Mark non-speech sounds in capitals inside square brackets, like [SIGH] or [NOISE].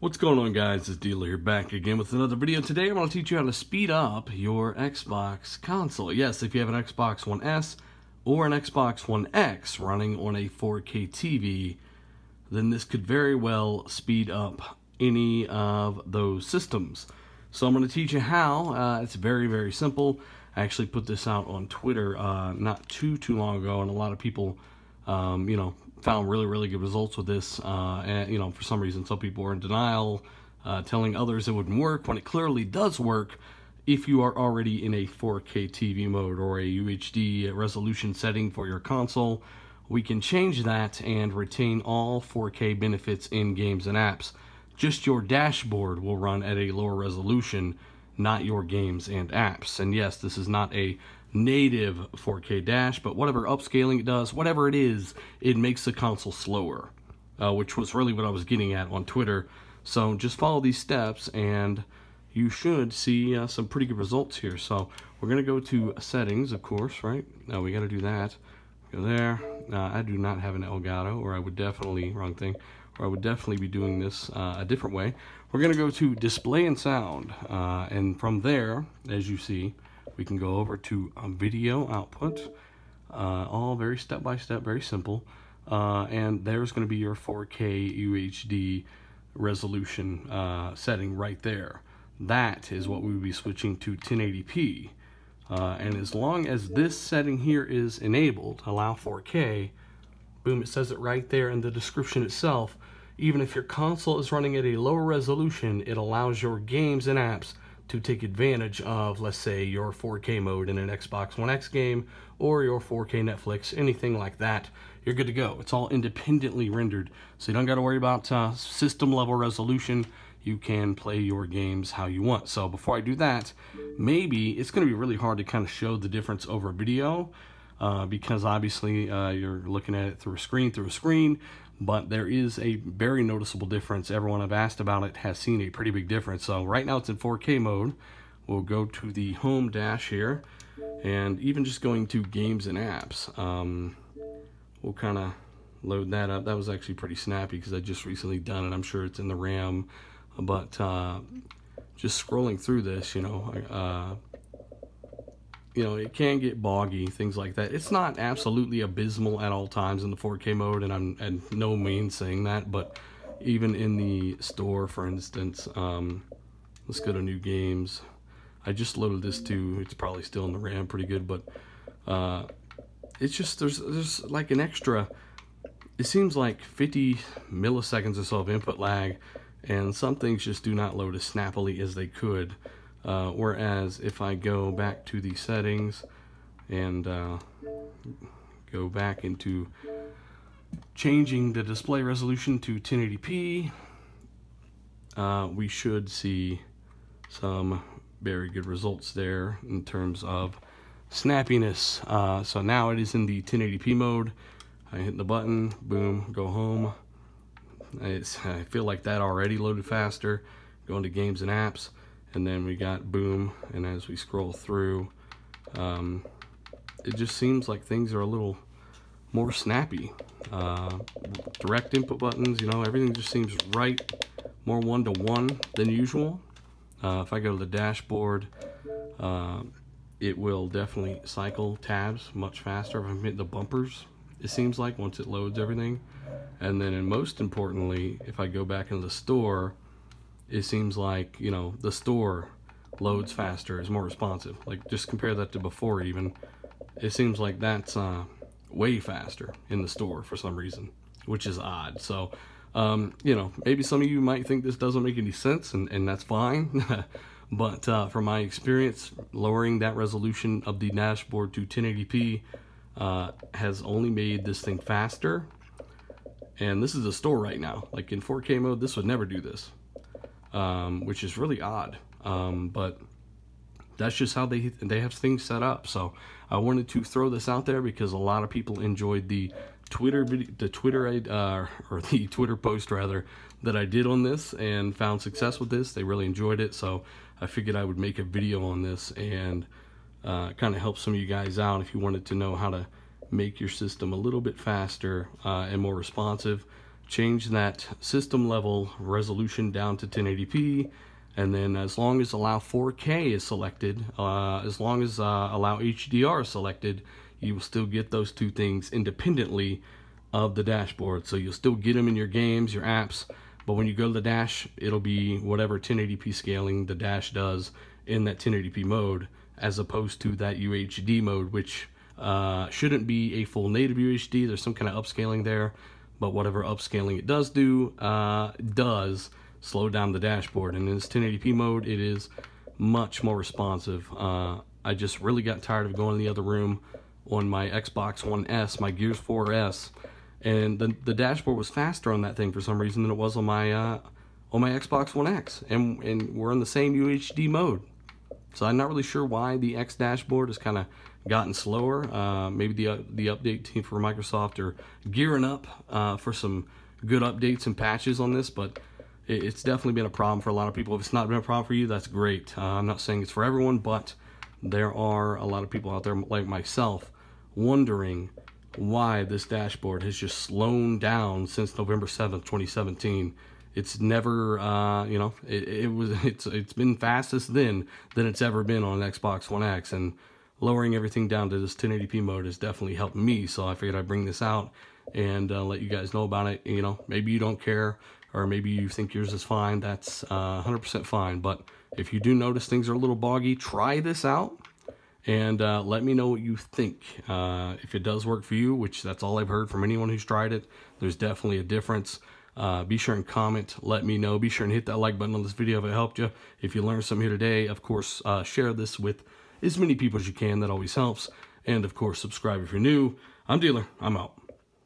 What's going on guys, it's Dealer here back again with another video. Today I'm going to teach you how to speed up your Xbox console. Yes, if you have an Xbox One S or an Xbox One X running on a 4K TV, then this could very well speed up any of those systems. So I'm going to teach you how. Uh, it's very, very simple. I actually put this out on Twitter uh, not too, too long ago, and a lot of people, um, you know, found really, really good results with this. Uh, and, you know, for some reason, some people were in denial, uh, telling others it wouldn't work when it clearly does work if you are already in a 4K TV mode or a UHD resolution setting for your console. We can change that and retain all 4K benefits in games and apps. Just your dashboard will run at a lower resolution, not your games and apps. And yes, this is not a native 4K dash, but whatever upscaling it does, whatever it is, it makes the console slower, uh, which was really what I was getting at on Twitter. So just follow these steps and you should see uh, some pretty good results here. So we're going to go to settings, of course, right? Now we got to do that. Go there. Uh, I do not have an Elgato, or I would definitely, wrong thing, I would definitely be doing this uh, a different way. We're going to go to display and sound, uh, and from there, as you see, we can go over to a video output, uh, all very step by step, very simple. Uh, and there's going to be your 4K UHD resolution uh, setting right there. That is what we would be switching to 1080p. Uh, and as long as this setting here is enabled, allow 4K, boom, it says it right there in the description itself. Even if your console is running at a lower resolution, it allows your games and apps to take advantage of, let's say, your 4K mode in an Xbox One X game or your 4K Netflix, anything like that, you're good to go. It's all independently rendered, so you don't got to worry about uh, system level resolution. You can play your games how you want. So before I do that, maybe it's going to be really hard to kind of show the difference over video uh, because obviously uh, you're looking at it through a screen, through a screen but there is a very noticeable difference. Everyone I've asked about it has seen a pretty big difference. So right now it's in 4K mode. We'll go to the home dash here, and even just going to games and apps, um, we'll kind of load that up. That was actually pretty snappy because I just recently done it. I'm sure it's in the RAM, but uh, just scrolling through this, you know, uh, you know, it can get boggy, things like that. It's not absolutely abysmal at all times in the 4K mode, and I'm at no means saying that, but even in the store, for instance, um, let's go to new games. I just loaded this too. It's probably still in the RAM pretty good, but uh, it's just, there's, there's like an extra, it seems like 50 milliseconds or so of input lag, and some things just do not load as snappily as they could. Uh, whereas if I go back to the settings and uh, go back into changing the display resolution to 1080p, uh, we should see some very good results there in terms of snappiness. Uh, so now it is in the 1080p mode. I hit the button, boom, go home. It's, I feel like that already loaded faster. Go into games and apps and then we got boom and as we scroll through um, it just seems like things are a little more snappy. Uh, direct input buttons you know everything just seems right more one-to-one -one than usual. Uh, if I go to the dashboard uh, it will definitely cycle tabs much faster. If I hit the bumpers it seems like once it loads everything. And then and most importantly if I go back into the store it seems like you know the store loads faster is more responsive. Like just compare that to before even. It seems like that's uh, way faster in the store for some reason which is odd. So um, you know maybe some of you might think this doesn't make any sense and, and that's fine. [LAUGHS] But uh, from my experience lowering that resolution of the dashboard to 1080p uh, has only made this thing faster. And this is a store right now. Like in 4k mode this would never do this um, which is really odd. Um, but that's just how they they have things set up. So I wanted to throw this out there because a lot of people enjoyed the Twitter the Twitter uh, or [LAUGHS] the Twitter post rather that I did on this and found success with this. They really enjoyed it, so I figured I would make a video on this and uh, kind of help some of you guys out if you wanted to know how to make your system a little bit faster uh, and more responsive change that system level resolution down to 1080p and then as long as allow 4K is selected, uh, as long as uh, allow HDR is selected, you will still get those two things independently of the dashboard. So you'll still get them in your games, your apps, but when you go to the dash, it'll be whatever 1080p scaling the dash does in that 1080p mode, as opposed to that UHD mode, which uh, shouldn't be a full native UHD. There's some kind of upscaling there, but whatever upscaling it does do, uh, does slow down the dashboard. And in this 1080p mode, it is much more responsive. Uh, I just really got tired of going in the other room on my Xbox One S, my Gears 4S, and the the dashboard was faster on that thing for some reason than it was on my uh, on my Xbox One X, and and we're in the same UHD mode. So I'm not really sure why the X dashboard has kind of gotten slower. Uh, maybe the uh, the update team for Microsoft are gearing up uh, for some good updates and patches on this, but it's definitely been a problem for a lot of people. If it's not been a problem for you, that's great. Uh, I'm not saying it's for everyone, but there are a lot of people out there like myself wondering why this dashboard has just slowed down since November 7th, 2017. It's never, uh, you know, it, it, was [LAUGHS] it's it's been fastest then than it's ever been on an Xbox One X, and lowering everything down to this 1080p mode has definitely helped me. So I figured I'd bring this out and uh, let you guys know about it. You know, maybe you don't care, or maybe you think yours is fine. That's 100% uh, fine. But if you do notice things are a little boggy, try this out and uh, let me know what you think. Uh, if it does work for you, which that's all I've heard from anyone who's tried it, there's definitely a difference. Uh, be sure and comment, let me know. Be sure and hit that like button on this video if it helped you. If you learned something here today, of course, uh, share this with as many people as you can. That always helps. And of course, subscribe if you're new. I'm Dealer. I'm out.